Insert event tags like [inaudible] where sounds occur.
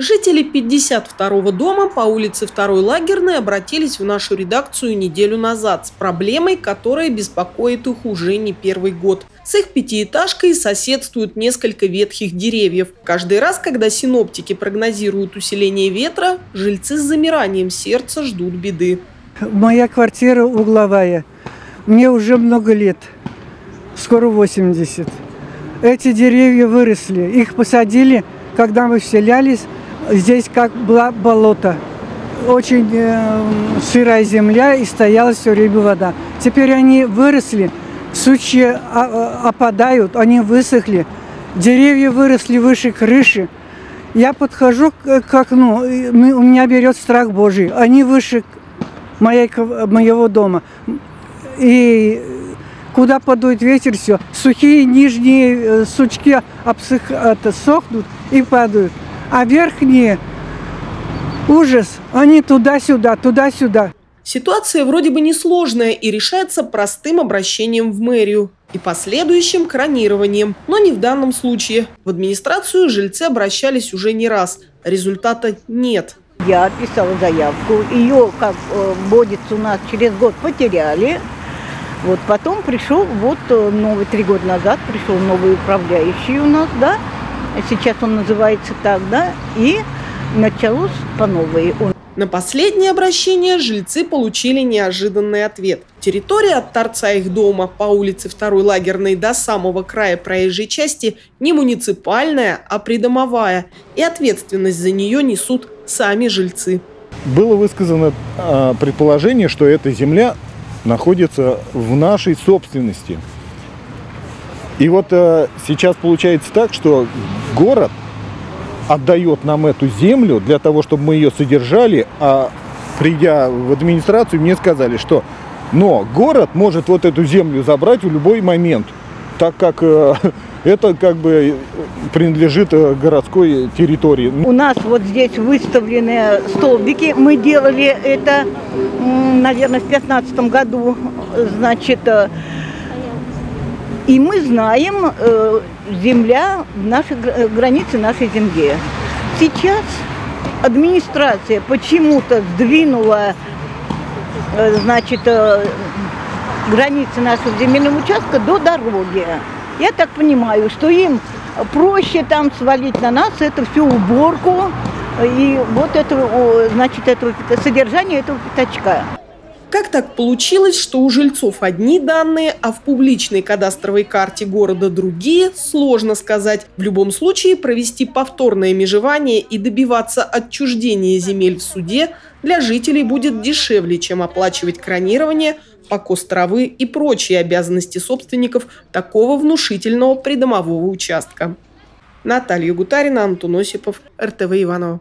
Жители 52-го дома по улице 2 лагерной обратились в нашу редакцию неделю назад с проблемой, которая беспокоит их уже не первый год. С их пятиэтажкой соседствуют несколько ветхих деревьев. Каждый раз, когда синоптики прогнозируют усиление ветра, жильцы с замиранием сердца ждут беды. Моя квартира угловая. Мне уже много лет. Скоро 80. Эти деревья выросли. Их посадили, когда мы вселялись Здесь как было болото. Очень э, сырая земля и стояла все время вода. Теперь они выросли, сучья а, опадают, они высохли. Деревья выросли выше крыши. Я подхожу к, к окну, у меня берет страх Божий. Они выше моей, моего дома. И куда подует ветер, все. Сухие нижние э, сучки обсых, это, сохнут и падают а верхние ужас, они туда-сюда, туда-сюда. Ситуация вроде бы несложная и решается простым обращением в мэрию и последующим кронированием, но не в данном случае. В администрацию жильцы обращались уже не раз. Результата нет. Я писала заявку, ее, как э, водится у нас, через год потеряли. Вот потом пришел, вот э, новый, три года назад пришел новый управляющий у нас, да, сейчас он называется так, да, и началось по новой. На последнее обращение жильцы получили неожиданный ответ. Территория от торца их дома по улице 2 лагерной до самого края проезжей части не муниципальная, а придомовая, и ответственность за нее несут сами жильцы. Было высказано э, предположение, что эта земля находится в нашей собственности. И вот э, сейчас получается так, что город отдает нам эту землю для того, чтобы мы ее содержали, а придя в администрацию, мне сказали, что но город может вот эту землю забрать в любой момент, так как э, [laughs] это как бы принадлежит э, городской территории. У нас вот здесь выставлены столбики. Мы делали это, наверное, в 2015 году. Значит, э, и мы знаем э, земля, наши, э, границы нашей земли. Сейчас администрация почему-то сдвинула э, значит, э, границы нашего земельного участка до дороги. Я так понимаю, что им проще там свалить на нас это всю уборку и вот это, значит, это содержание этого пятачка. Как так получилось, что у жильцов одни данные, а в публичной кадастровой карте города другие, сложно сказать. В любом случае, провести повторное межевание и добиваться отчуждения земель в суде для жителей будет дешевле, чем оплачивать кронирование, покос травы и прочие обязанности собственников такого внушительного придомового участка. Наталья Гутарина, Антон Осипов, РТВ Иванова.